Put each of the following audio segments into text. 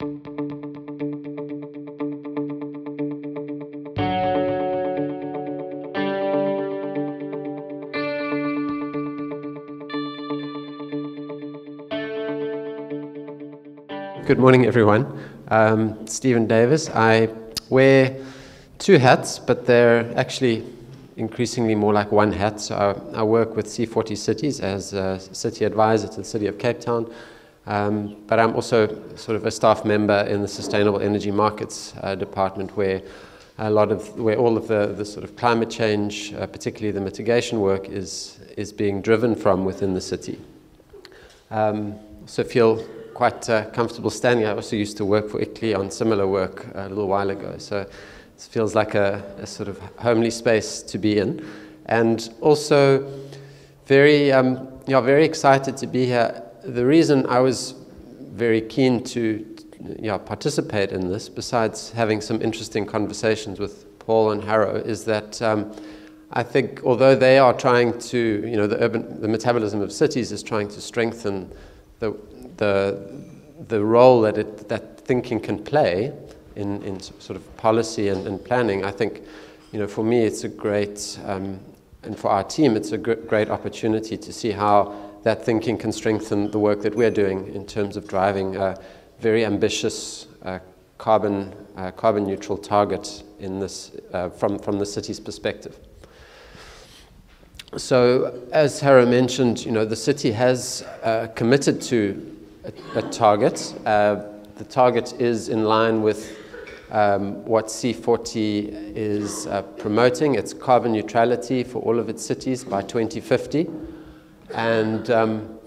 Good morning, everyone. Um, Stephen Davis. I wear two hats, but they're actually increasingly more like one hat. So I, I work with C40 Cities as a city advisor to the City of Cape Town. Um, but I'm also sort of a staff member in the Sustainable Energy Markets uh, Department, where a lot of where all of the, the sort of climate change, uh, particularly the mitigation work, is is being driven from within the city. Um, so feel quite uh, comfortable standing. I also used to work for ICLEI on similar work a little while ago, so it feels like a, a sort of homely space to be in. And also very, um, yeah, very excited to be here. The reason I was very keen to participate in this, besides having some interesting conversations with Paul and Harrow, is that um, I think although they are trying to, you know, the urban, the metabolism of cities is trying to strengthen the, the, the role that, it, that thinking can play in, in sort of policy and, and planning, I think, you know, for me, it's a great, um, and for our team, it's a great opportunity to see how that thinking can strengthen the work that we're doing in terms of driving a very ambitious uh, carbon, uh, carbon neutral target in this, uh, from, from the city's perspective. So, as Harrow mentioned, you know, the city has uh, committed to a, a target. Uh, the target is in line with um, what C40 is uh, promoting. It's carbon neutrality for all of its cities by 2050. And um,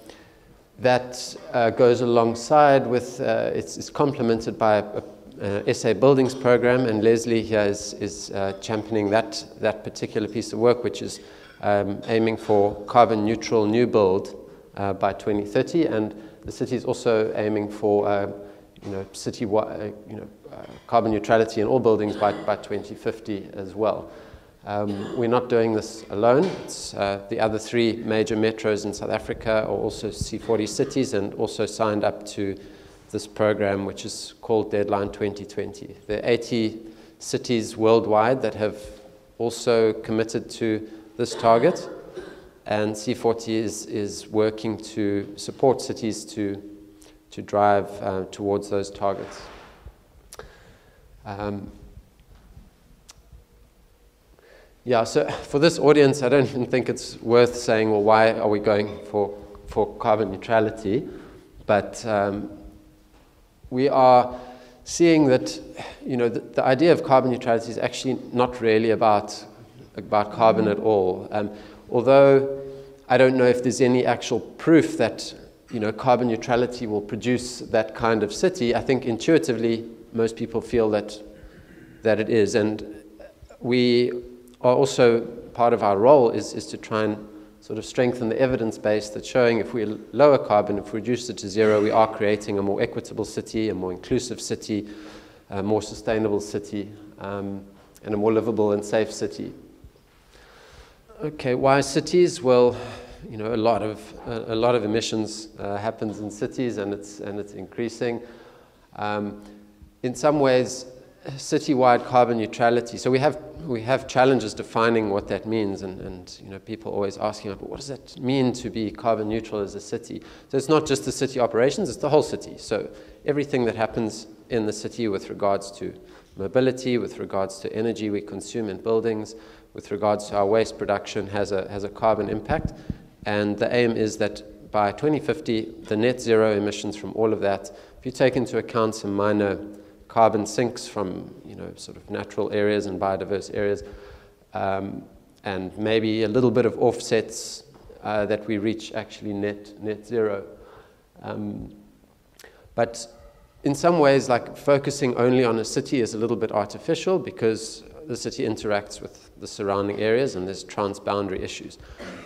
that uh, goes alongside with, uh, it's, it's, complemented by a, a, a, SA Buildings program, and Leslie here is, is uh, championing that, that particular piece of work, which is um, aiming for carbon neutral new build uh, by 2030. And the city is also aiming for, uh, you know, city, uh, you know, uh, carbon neutrality in all buildings by, by 2050 as well. Um, we're not doing this alone. Uh, the other three major metros in South Africa are also C40 cities and also signed up to this program, which is called Deadline 2020. There are 80 cities worldwide that have also committed to this target and C40 is, is working to support cities to, to drive uh, towards those targets. Um, yeah, so for this audience, I don't even think it's worth saying, well, why are we going for, for carbon neutrality? But um, we are seeing that, you know, the, the, idea of carbon neutrality is actually not really about, about carbon at all. Um, although I don't know if there's any actual proof that you know, carbon neutrality will produce that kind of city, I think intuitively most people feel that, that it is. And we are also, part of our role is, is to try and sort of strengthen the evidence base that's showing if we lower carbon, if we reduce it to zero, we are creating a more equitable city, a more inclusive city, a more sustainable city, um, and a more livable and safe city. Okay, why cities? Well, you know, a lot of a, a lot of emissions uh, happens in cities, and it's and it's increasing. Um, in some ways, citywide carbon neutrality. So we have we have challenges defining what that means, and, and you know, people always asking, but what does that mean to be carbon neutral as a city? So it's not just the city operations; it's the whole city. So everything that happens in the city with regards to mobility, with regards to energy we consume in buildings, with regards to our waste production has a, has a carbon impact. And the aim is that by 2050, the net zero emissions from all of that, if you take into account some minor carbon sinks from you know, sort of natural areas and biodiverse areas, um, and maybe a little bit of offsets uh, that we reach actually net, net zero. Um, but in some ways, like focusing only on a city is a little bit artificial because the city interacts with the surrounding areas and there's transboundary issues.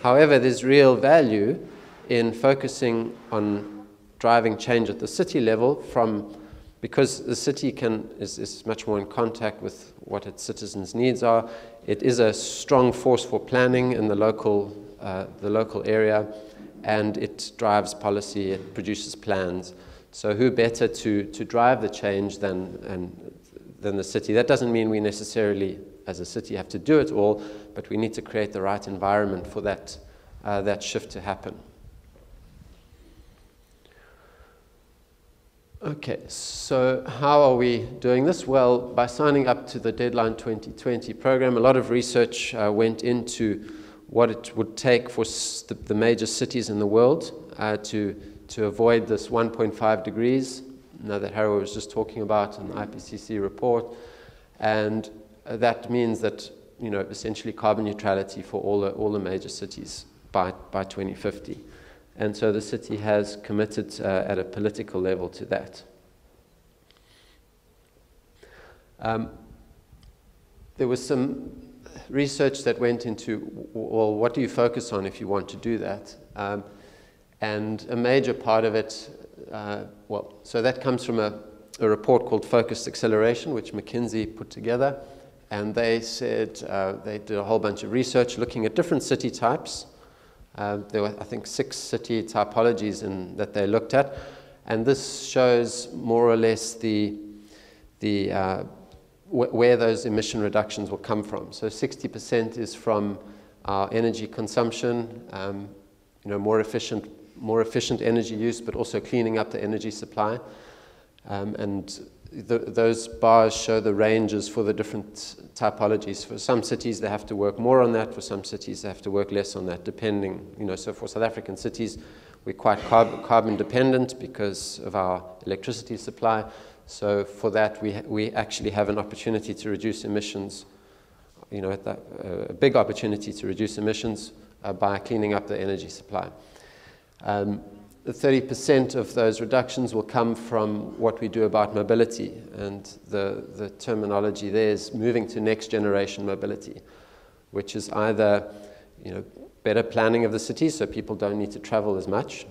However, there's real value in focusing on driving change at the city level from because the city can is, is much more in contact with what its citizens' needs are. It is a strong force for planning in the local uh, the local area, and it drives policy. It produces plans. So who better to, to drive the change than, and, than the city? That doesn't mean we necessarily, as a city, have to do it all, but we need to create the right environment for that, uh, that shift to happen. Okay, so how are we doing this? Well, by signing up to the Deadline 2020 program, a lot of research uh, went into what it would take for the major cities in the world uh, to, to avoid this 1.5 degrees, now that Harry was just talking about in the IPCC report. And uh, that means that, you know, essentially carbon neutrality for all the, all the major cities by, by 2050. And so the city has committed uh, at a political level to that. Um, there was some research that went into, well, what do you focus on if you want to do that? Um, and a major part of it, uh, well, so that comes from a, a, report called Focused Acceleration, which McKinsey put together. And they said uh, they did a whole bunch of research looking at different city types uh, there were, I think, six city typologies in, that they looked at, and this shows more or less the, the, uh, wh- where those emission reductions will come from. So 60% is from our energy consumption, um, you know, more efficient, more efficient energy use, but also cleaning up the energy supply. Um, and the, those bars show the ranges for the different typologies. For some cities, they have to work more on that. For some cities, they have to work less on that, depending. You know, so for South African cities, we're quite carb- carbon dependent because of our electricity supply. So for that, we, we actually have an opportunity to reduce emissions. You know, that, uh, a big opportunity to reduce emissions uh, by cleaning up the energy supply. Um, 30% of those reductions will come from what we do about mobility. And the, the terminology there is moving to next generation mobility, which is either you know, better planning of the city so people don't need to travel as much.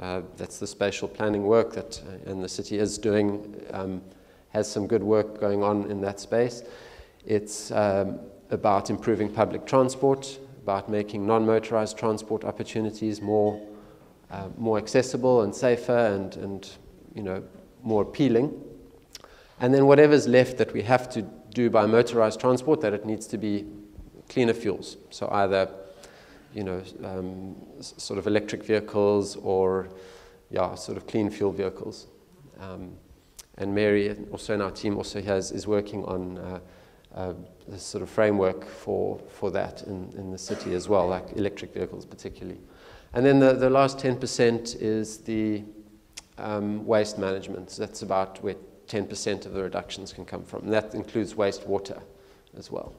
Uh, that's the spatial planning work that uh, and the city is doing, um, has some good work going on in that space. It's um, about improving public transport, about making non motorized transport opportunities more uh, more accessible and safer and, and you know, more appealing. And then whatever's left that we have to do by motorized transport, that it needs to be cleaner fuels. So either you know, um, sort of electric vehicles or yeah, sort of clean fuel vehicles. Um, and Mary, also in our team, also has, is working on uh, uh, this sort of framework for, for that in, in the city as well, like electric vehicles particularly. And then the, the last 10% is the um, waste management. So that's about where 10% of the reductions can come from. And that includes wastewater as well.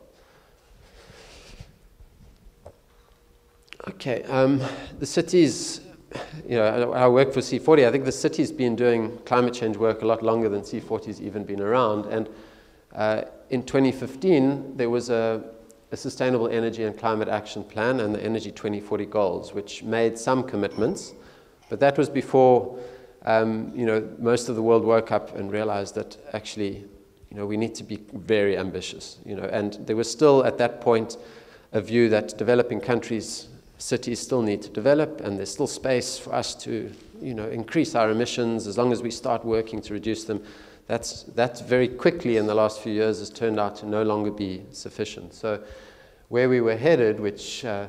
Okay, um, the cities, you know, I work for C40. I think the city's been doing climate change work a lot longer than C40's even been around. And uh, in 2015, there was a a Sustainable Energy and Climate Action Plan and the Energy 2040 goals, which made some commitments. But that was before um, you know, most of the world woke up and realized that actually you know, we need to be very ambitious. You know, and there was still at that point a view that developing countries, cities still need to develop, and there's still space for us to you know, increase our emissions as long as we start working to reduce them. That's, that's very quickly in the last few years has turned out to no longer be sufficient. So where we were headed, which, uh,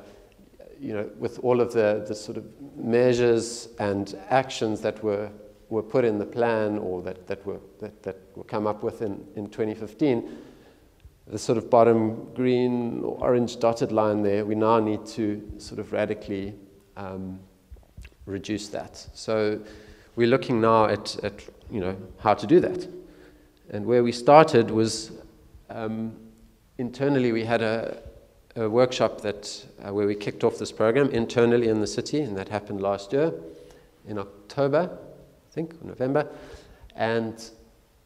you know, with all of the, the sort of measures and actions that were, were put in the plan or that, that, were, that, that were come up with in, in 2015, the sort of bottom green or orange dotted line there, we now need to sort of radically um, reduce that. So we're looking now at, at you know, how to do that. And where we started was um, internally we had a, a workshop that, uh, where we kicked off this program internally in the city, and that happened last year in October, I think, November. And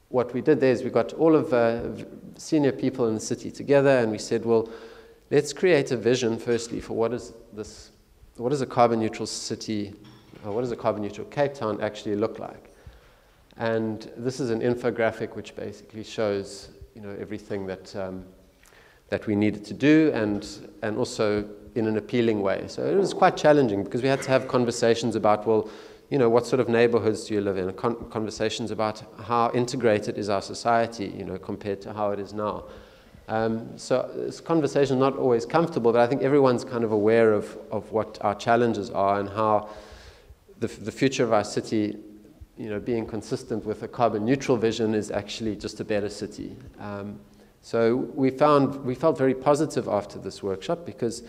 what we did there is we got all of uh, senior people in the city together, and we said, well, let's create a vision, firstly, for what is this, what is a carbon neutral city, what does a carbon neutral Cape Town actually look like? And this is an infographic which basically shows, you know, everything that um, that we needed to do and, and also in an appealing way. So it was quite challenging because we had to have conversations about, well, you know, what sort of neighborhoods do you live in? Con- conversations about how integrated is our society, you know, compared to how it is now. Um, so this conversation not always comfortable, but I think everyone's kind of aware of, of what our challenges are and how the, the future of our city, you know, being consistent with a carbon neutral vision is actually just a better city. Um, so we found we felt very positive after this workshop because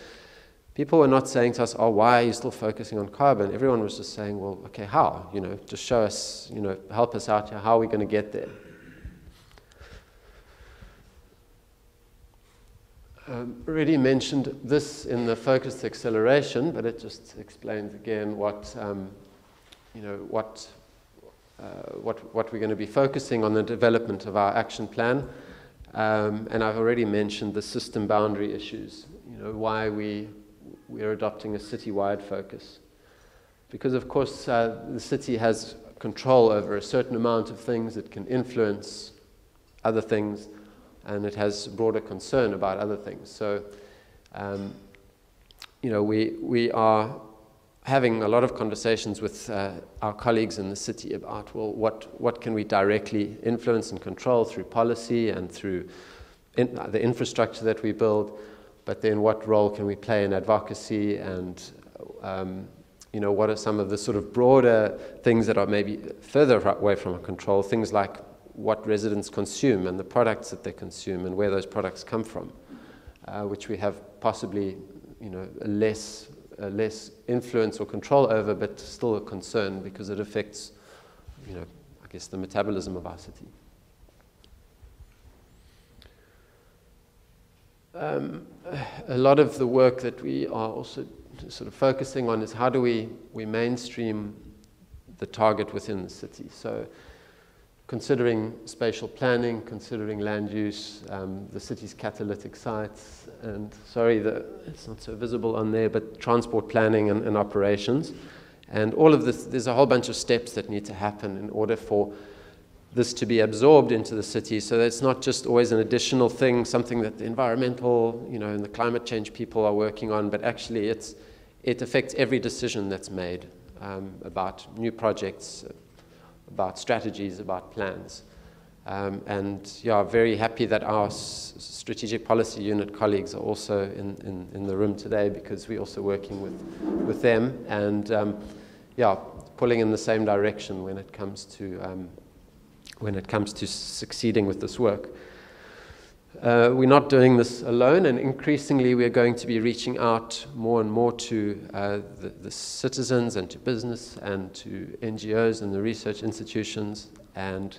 people were not saying to us, "Oh, why are you still focusing on carbon?" Everyone was just saying, "Well, okay, how? You know, just show us, you know, help us out here. How are we going to get there?" Um, already mentioned this in the focused acceleration, but it just explains again what, um, you know, what, uh, what, what we're going to be focusing on the development of our action plan. Um, and I've already mentioned the system boundary issues, you know, why we, we're adopting a citywide focus. Because, of course, uh, the city has control over a certain amount of things, it can influence other things and it has broader concern about other things. So, um, you know, we, we are having a lot of conversations with uh, our colleagues in the city about, well, what, what can we directly influence and control through policy and through in, uh, the infrastructure that we build, but then what role can we play in advocacy and, um, you know, what are some of the sort of broader things that are maybe further away from our control, things like what residents consume and the products that they consume and where those products come from, uh, which we have possibly you know, less, less influence or control over, but still a concern because it affects you know, I guess the metabolism of our city. Um, a lot of the work that we are also sort of focusing on is how do we, we mainstream the target within the city. So considering spatial planning, considering land use, um, the city's catalytic sites, and sorry, the, it's not so visible on there, but transport planning and, and, operations. And all of this, there's a whole bunch of steps that need to happen in order for this to be absorbed into the city so that it's not just always an additional thing, something that the environmental, you know, and the climate change people are working on, but actually it's, it affects every decision that's made um, about new projects, about strategies, about plans. Um, and yeah, very happy that our strategic policy unit colleagues are also in, in, in, the room today because we're also working with, with them and um, yeah, pulling in the same direction when it comes to um, when it comes to succeeding with this work. Uh, we're not doing this alone, and increasingly we're going to be reaching out more and more to uh, the, the, citizens and to business and to NGOs and the research institutions. And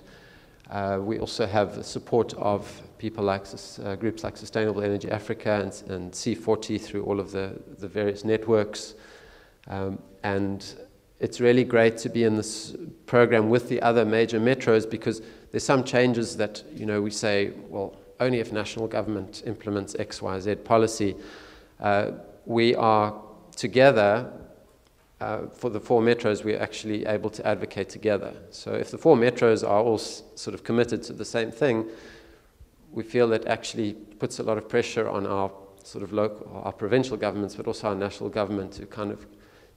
uh, we also have the support of people like uh, groups like Sustainable Energy Africa and, and, C40 through all of the, the various networks. Um, and it's really great to be in this program with the other major metros because there's some changes that, you know, we say, well, only if national government implements X, Y, Z policy. Uh, we are together uh, for the four metros, we're actually able to advocate together. So if the four metros are all sort of committed to the same thing, we feel that actually puts a lot of pressure on our sort of local, our provincial governments, but also our national government to kind of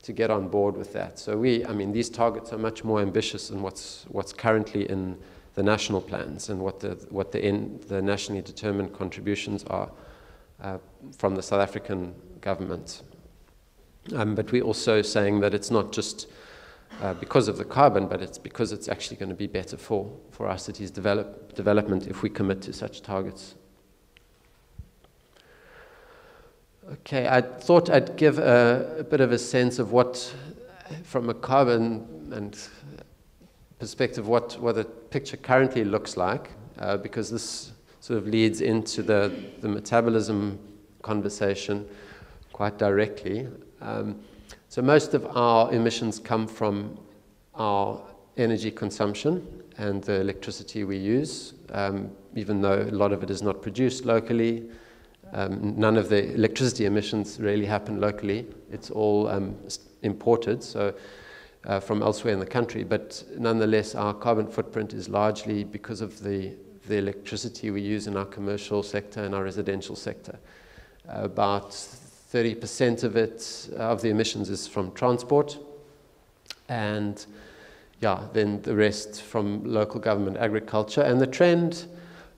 to get on board with that. So we, I mean, these targets are much more ambitious than what's what's currently in the national plans and what the, what the, in, the nationally determined contributions are uh, from the South African government. Um, but we're also saying that it's not just uh, because of the carbon, but it's because it's actually going to be better for, for our city's develop, development if we commit to such targets. Okay, I thought I'd give a, a bit of a sense of what, from a carbon and perspective what, what the picture currently looks like, uh, because this sort of leads into the, the metabolism conversation quite directly. Um, so most of our emissions come from our energy consumption and the electricity we use, um, even though a lot of it is not produced locally. Um, none of the electricity emissions really happen locally. It's all um, imported. So uh, from elsewhere in the country, but nonetheless, our carbon footprint is largely because of the, the electricity we use in our commercial sector and our residential sector. Uh, about 30% of it, uh, of the emissions, is from transport, and yeah, then the rest from local government agriculture. And the trend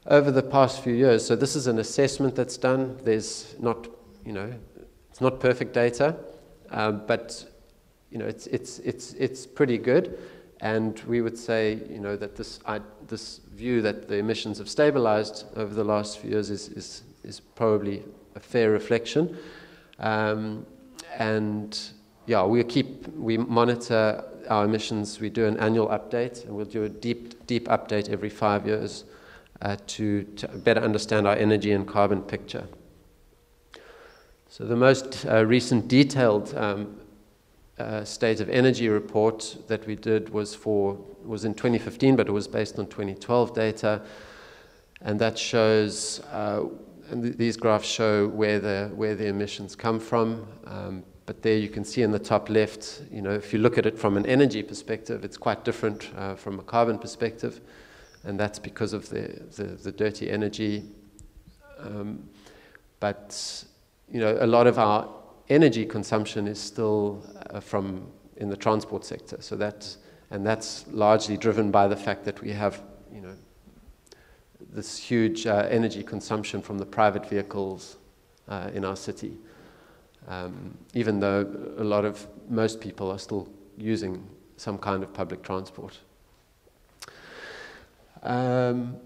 over the past few years, so this is an assessment that's done. There's not, you know, it's not perfect data, um, but you know, it's, it's, it's, it's pretty good. And we would say, you know, that this, I, this view that the emissions have stabilized over the last few years is, is, is probably a fair reflection. Um, and yeah, we keep, we monitor our emissions. We do an annual update, and we'll do a deep, deep update every five years uh, to, to better understand our energy and carbon picture. So the most uh, recent detailed um, uh, state of energy report that we did was for was in 2015, but it was based on 2012 data, and that shows. Uh, and th- these graphs show where the where the emissions come from. Um, but there you can see in the top left, you know, if you look at it from an energy perspective, it's quite different uh, from a carbon perspective, and that's because of the the, the dirty energy. Um, but you know, a lot of our energy consumption is still uh, from in the transport sector. So that, and that's largely driven by the fact that we have, you know, this huge uh, energy consumption from the private vehicles uh, in our city. Um, even though a lot of most people are still using some kind of public transport. Um,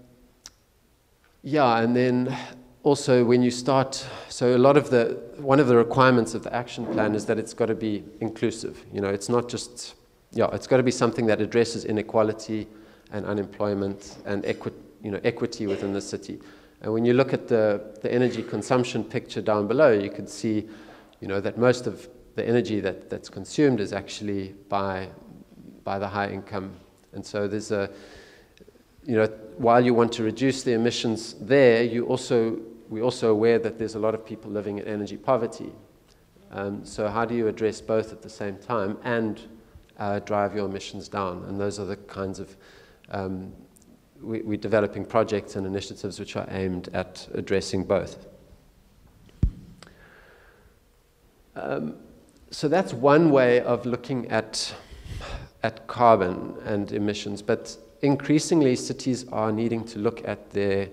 yeah, and then also when you start so a lot of the one of the requirements of the action plan is that it's got to be inclusive. You know it's not just yeah it's got to be something that addresses inequality and unemployment and equi- you know equity within the city. And when you look at the, the energy consumption picture down below you can see you know that most of the energy that, that's consumed is actually by by the high income. And so there's a you know while you want to reduce the emissions there you also we're also aware that there's a lot of people living in energy poverty. Um, so, how do you address both at the same time and uh, drive your emissions down? And those are the kinds of um, we, we're developing projects and initiatives which are aimed at addressing both. Um, so that's one way of looking at at carbon and emissions, but increasingly cities are needing to look at their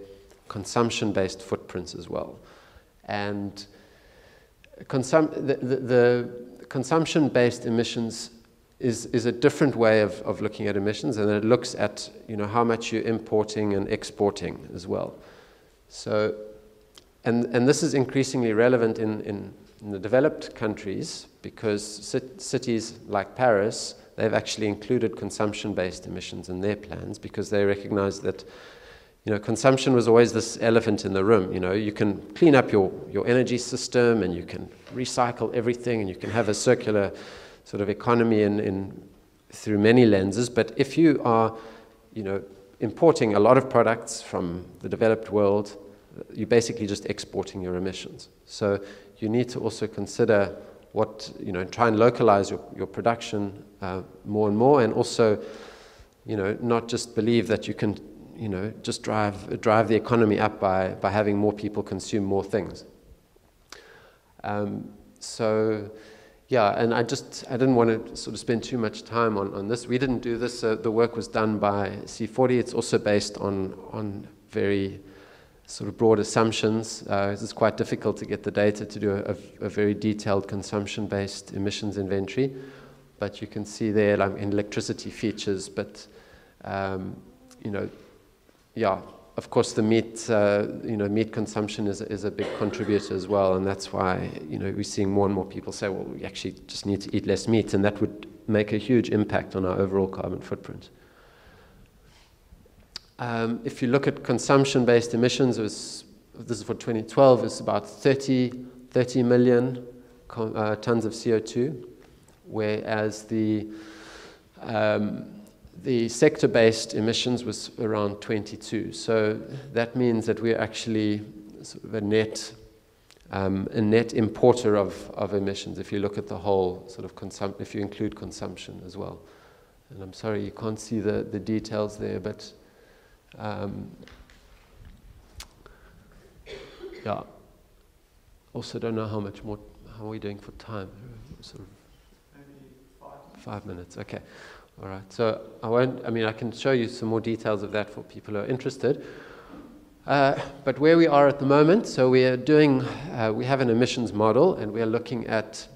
consumption based footprints as well. And consum- the, the, the consumption based emissions is, is a different way of, of looking at emissions, and it looks at you know, how much you're importing and exporting as well. So, and, and this is increasingly relevant in, in, in the developed countries because cities like Paris, they've actually included consumption based emissions in their plans because they recognize that you know, consumption was always this elephant in the room. You know, you can clean up your, your energy system and you can recycle everything and you can have a circular sort of economy in, in, through many lenses. But if you are, you know, importing a lot of products from the developed world, you're basically just exporting your emissions. So you need to also consider what, you know, try and localize your, your production uh, more and more and also, you know, not just believe that you can you know, just drive, drive the economy up by, by having more people consume more things. Um, so, yeah, and I just, I didn't want to sort of spend too much time on, on this. We didn't do this. Uh, the work was done by C40. It's also based on, on very sort of broad assumptions. Uh, it's quite difficult to get the data to do a, a, very detailed consumption-based emissions inventory. But you can see there like in electricity features, but um, you know, yeah, of course, the meat, uh, you know, meat consumption is, is a big contributor as well, and that's why, you know, we're seeing more and more people say, well, we actually just need to eat less meat, and that would make a huge impact on our overall carbon footprint. Um, if you look at consumption-based emissions, was, this is for 2012, it's about 30, 30 million uh, tons of CO2, whereas the um, the sector-based emissions was around 22. So that means that we're actually sort of a net, um, a net importer of, of emissions if you look at the whole sort of consum- if you include consumption as well. And I'm sorry you can't see the, the details there, but um, yeah. Also, don't know how much more. How are we doing for time? Sort of Five minutes, okay. All right. So I won't, I mean, I can show you some more details of that for people who are interested. Uh, but where we are at the moment, so we are doing, uh, we have an emissions model and we are looking at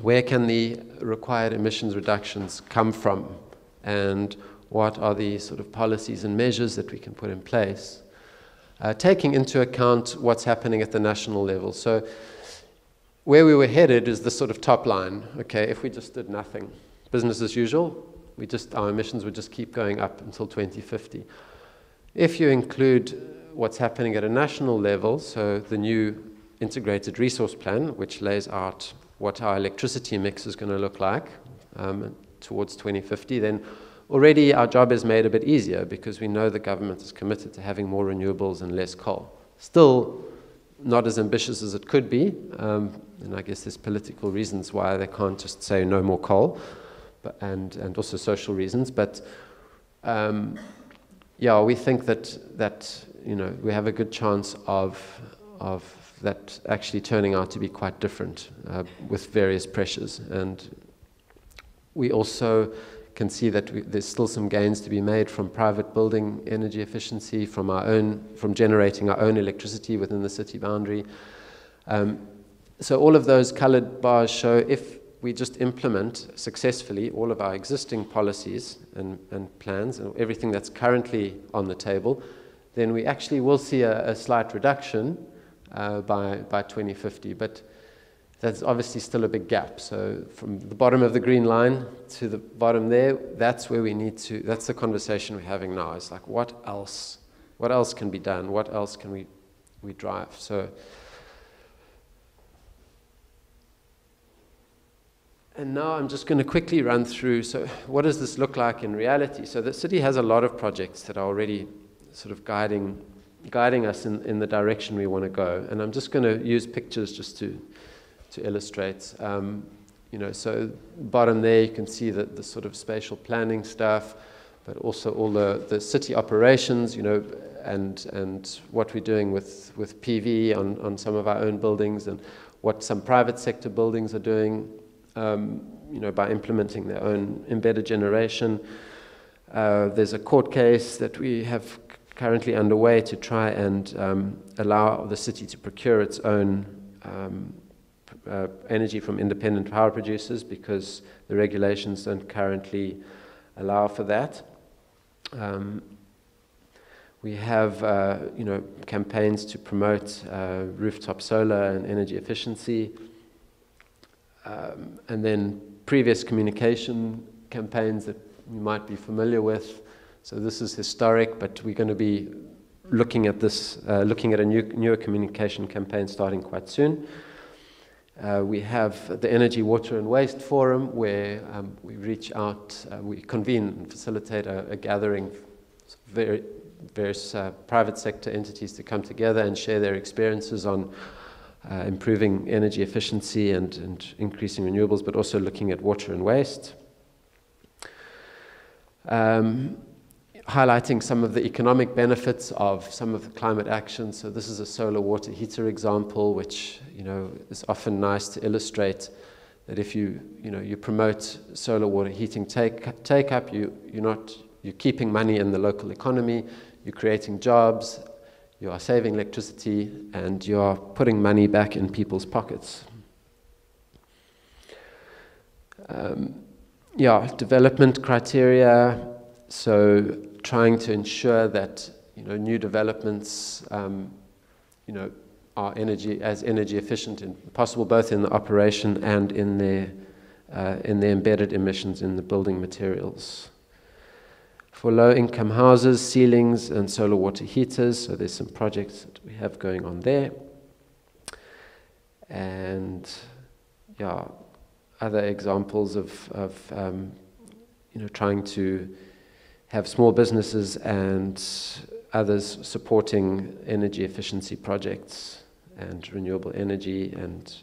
where can the required emissions reductions come from and what are the sort of policies and measures that we can put in place, uh, taking into account what's happening at the national level. So where we were headed is the sort of top line. Okay, if we just did nothing, business as usual, we just our emissions would just keep going up until 2050. If you include what's happening at a national level, so the new integrated resource plan, which lays out what our electricity mix is going to look like um, towards 2050, then already our job is made a bit easier because we know the government is committed to having more renewables and less coal. Still not as ambitious as it could be, um, and I guess there's political reasons why they can't just say no more coal, and, and also social reasons. But um, yeah, we think that, that you know, we have a good chance of, of that actually turning out to be quite different uh, with various pressures. And we also can see that we, there's still some gains to be made from private building energy efficiency, from our own, from generating our own electricity within the city boundary. Um, so all of those colored bars show if we just implement successfully all of our existing policies and, and plans and everything that's currently on the table, then we actually will see a, a slight reduction uh, by, by 2050. But that's obviously still a big gap. So from the bottom of the green line to the bottom there, that's where we need to, that's the conversation we're having now. It's like, what else? What else can be done? What else can we, we drive? So, and now I'm just going to quickly run through, so what does this look like in reality? So the city has a lot of projects that are already sort of guiding, guiding us in, in the direction we want to go. And I'm just going to use pictures just to, to illustrate. Um, you know, so bottom there you can see the, the sort of spatial planning stuff, but also all the, the city operations, you know, and, and what we're doing with, with PV on, on some of our own buildings and what some private sector buildings are doing, um, you know, by implementing their own embedded generation. Uh, there's a court case that we have currently underway to try and um, allow the city to procure its own um, uh, energy from independent power producers because the regulations don't currently allow for that. Um, we have, uh, you know, campaigns to promote uh, rooftop solar and energy efficiency, um, and then previous communication campaigns that you might be familiar with, so this is historic, but we're going to be looking at this, uh, looking at a new, newer communication campaign starting quite soon. Uh, we have the Energy, Water and Waste Forum where um, we reach out, uh, we convene and facilitate a, a gathering various uh, private sector entities to come together and share their experiences on uh, improving energy efficiency and, and increasing renewables, but also looking at water and waste. Um, highlighting some of the economic benefits of some of the climate action. So this is a solar water heater example, which you know is often nice to illustrate that if you you know you promote solar water heating take take up, you you're not you're keeping money in the local economy, you're creating jobs, you are saving electricity, and you are putting money back in people's pockets. Um, yeah, development criteria. So trying to ensure that you know, new developments um, you know, are energy, as energy efficient as possible, both in the operation and in their, uh, in the embedded emissions in the building materials. For low income houses, ceilings and solar water heaters, so there's some projects that we have going on there. And yeah, other examples of, of um, you know, trying to have small businesses and others supporting energy efficiency projects and renewable energy and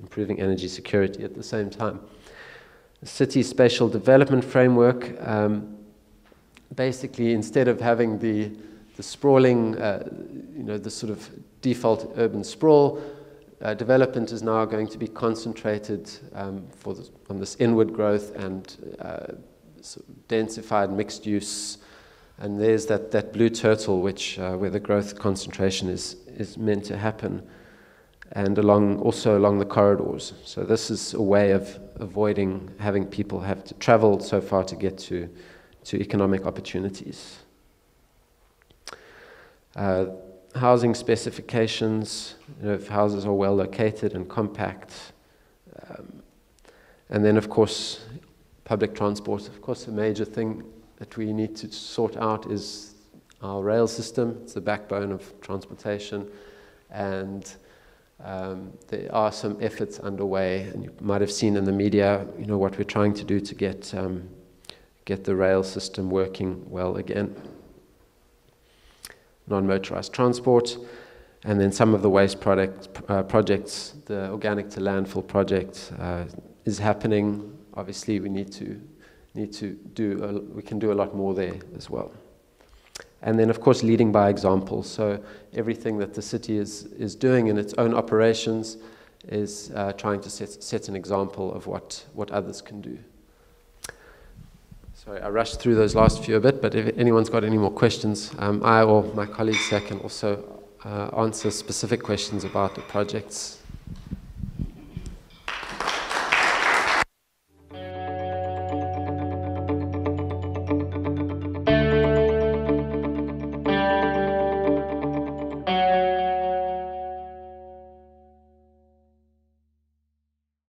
improving energy security at the same time. The city spatial development framework, um, basically instead of having the, the sprawling, uh, you know, the sort of default urban sprawl, uh, development is now going to be concentrated um, for on this inward growth and uh, densified mixed use. And there's that, that blue turtle, which uh, where the growth concentration is, is meant to happen, and along also along the corridors. So this is a way of avoiding having people have to travel so far to get to, to economic opportunities. Uh, housing specifications, you know, if houses are well located and compact. Um, and then, of course, public transport. Of course, a major thing that we need to sort out is our rail system. It's the backbone of transportation. And um, there are some efforts underway, and you might have seen in the media, you know, what we're trying to do to get, um, get the rail system working well again non-motorized transport, and then some of the waste product, uh, projects, the organic to landfill project uh, is happening. Obviously, we need to need to do a, we can do a lot more there as well. And then, of course, leading by example. So everything that the city is is doing in its own operations is uh, trying to set set an example of what what others can do. Sorry, I rushed through those last few a bit, but if anyone's got any more questions, um, I or my colleagues here can also uh, answer specific questions about the projects